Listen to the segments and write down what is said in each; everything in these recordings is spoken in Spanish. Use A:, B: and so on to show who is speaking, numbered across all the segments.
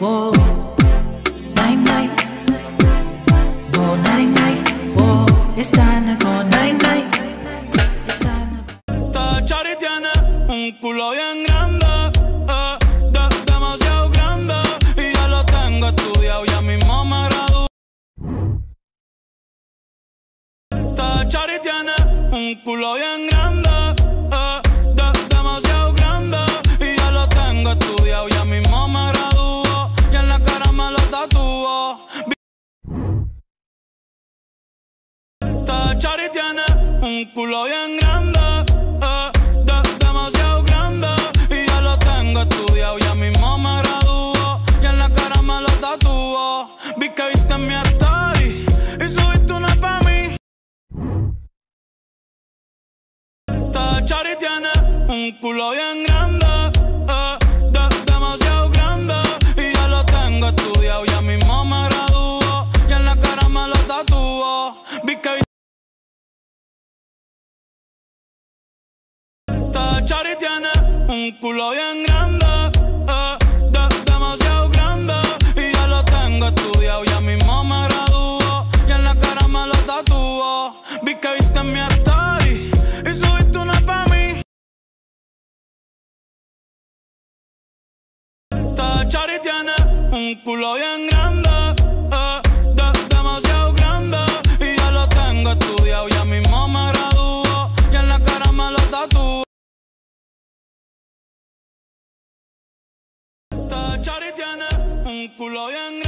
A: Whoa.
B: culo bien grande.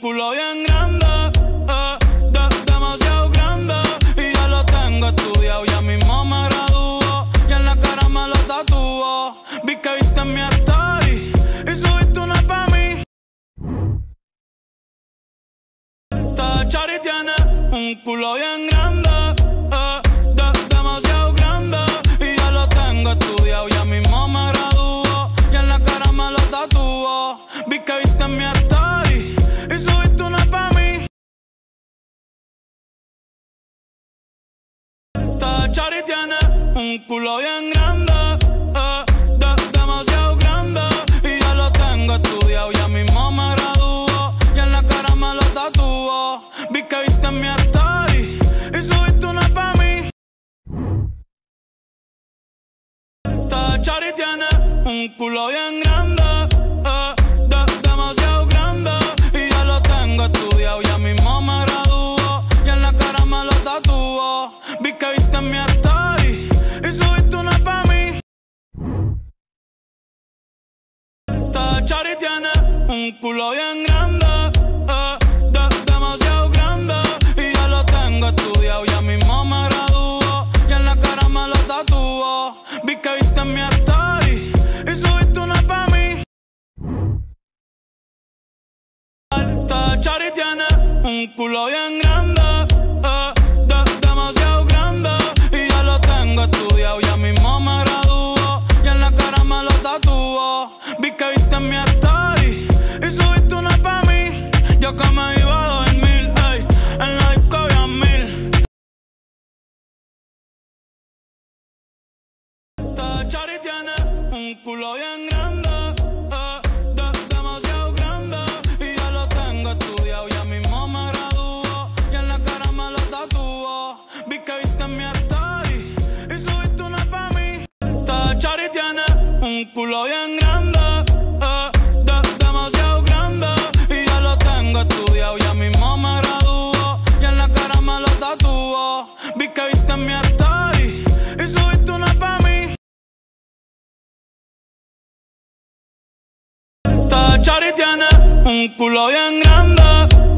B: culo bien grande, eh, demasiado grande. Y ya lo tengo estudiado, ya mismo me graduó. Y en la cara me lo tatuó. Vi que viste mi story y subiste una pa' mí. Esta Chari tiene un culo bien grande. un culo bien grande, eh, de, demasiado grande. Y yo lo tengo estudiado, ya mismo me graduó. Y en la cara me lo tatuó. Vi que viste mi story y subiste una pa' mí. Esta Chari tiene un culo bien grande, eh, de, demasiado grande. Y yo lo tengo estudiado, ya mismo me graduó. Y en la cara me lo tatuó. Vi que viste mi story. un culo bien grande, eh, demasiado grande. Y ya lo tengo estudiado, ya mismo me graduó. Y en la cara me lo tatuó. Vi que viste mi story y subiste una pa' mí. Chari tiene un culo bien grande. mi story y subiste una pa' mí. Esta Chari tiene un culo bien grande,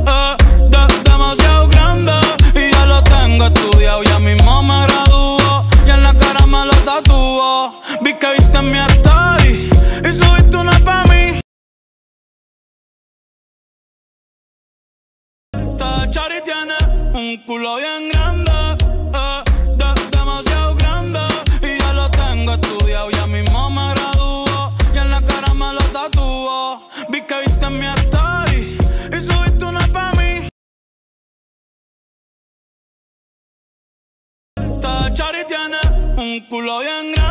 B: eh, de, demasiado grande. Y yo lo tengo estudiado, ya mismo me graduó. Y en la cara me lo tatuó. Vi que viste mi story y subiste una pa' mí. Esta Chari tiene un culo bien grande. culo bien grande.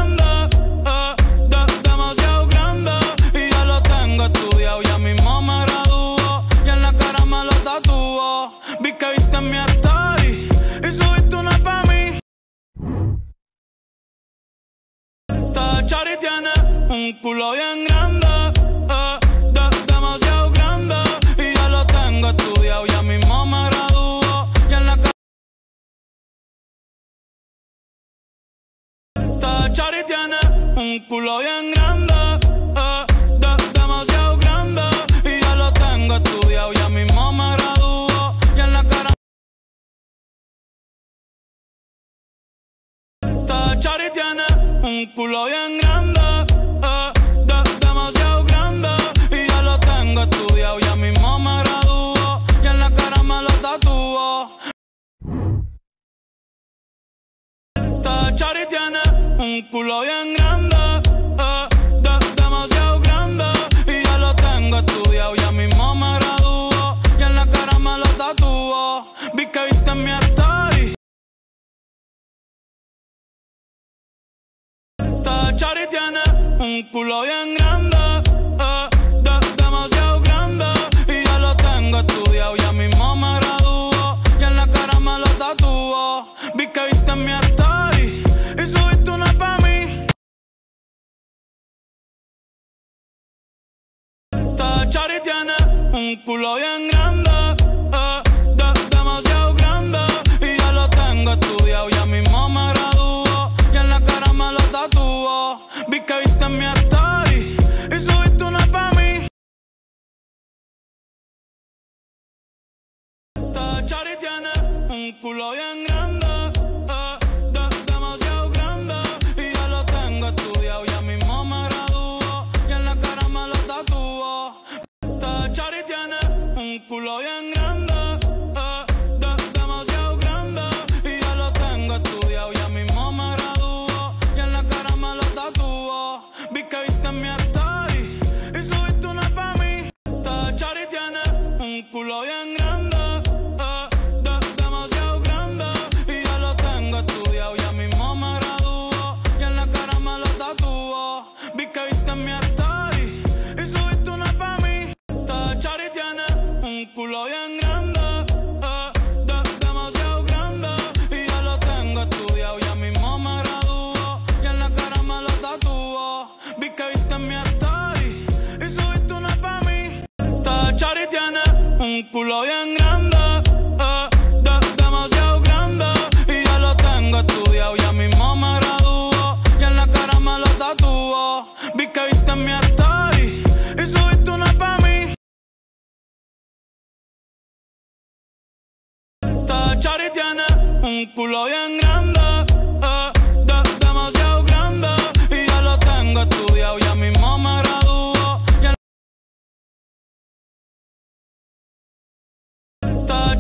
B: un culo bien grande, eh, demasiado grande. Y yo lo tengo estudiado, ya mismo me graduó. Y en la cara. Chari tiene un culo bien grande, eh, de, demasiado grande. Y yo lo tengo estudiado, ya mismo me graduó. Y en la cara me lo tatuó. Chari tiene un culo bien grande. un culo bien grande. culo bien grande, eh, de, demasiado grande. Y yo lo tengo estudiado, ya mismo me graduó. Y en la cara me lo tatuó. Vi que viste mi story y subiste una pa' mí. Chari tiene un culo bien grande. Eh, de, demasiado grande. Y yo lo tengo estudiado, ya mismo me graduó. Y en la cara me lo tatuó. Vi que viste mi story.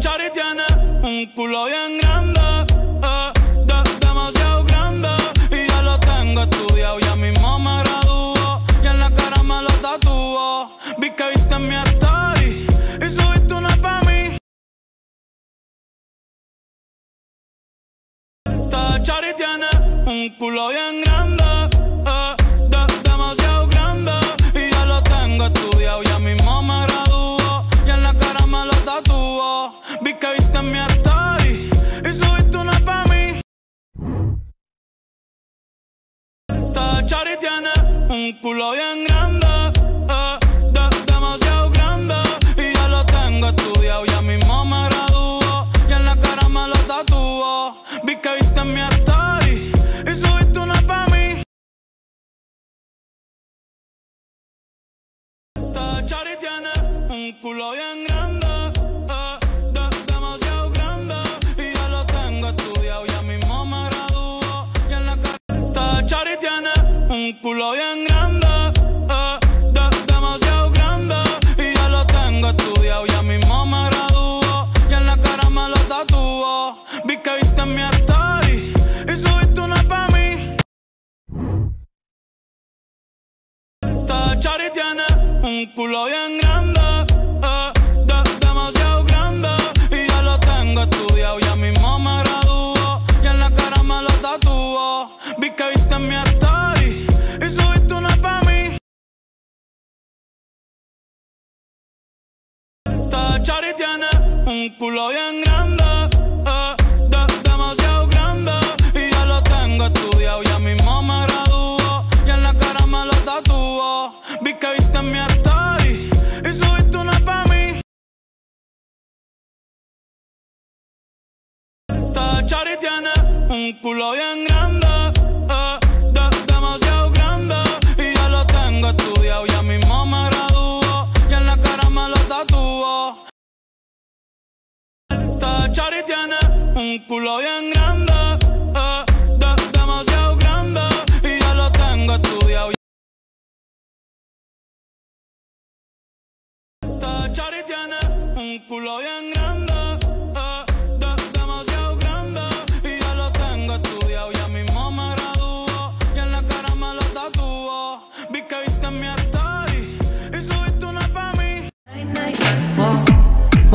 B: Shari tiene un culo bien grande, eh, demasiado grande. Y ya lo tengo estudiado, ya mismo me graduó. Y en la cara me lo tatuó. Vi que viste en mi story y subiste una pa' mí. Shari tiene un culo bien grande. un culo bien grande, eh, demasiado grande. Y yo lo tengo estudiado, ya mismo me graduó. Y en la cara me lo tatuó. Vi que viste mi story y subiste una pa' mí. Chari tiene un culo bien grande.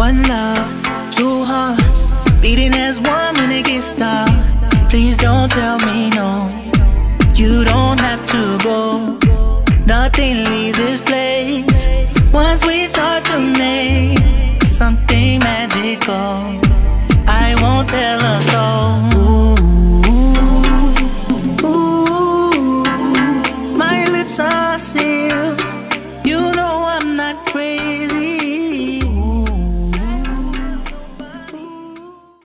A: One love, two hearts, beating as one when it gets dark. Please don't tell me no, you don't have to go. Nothing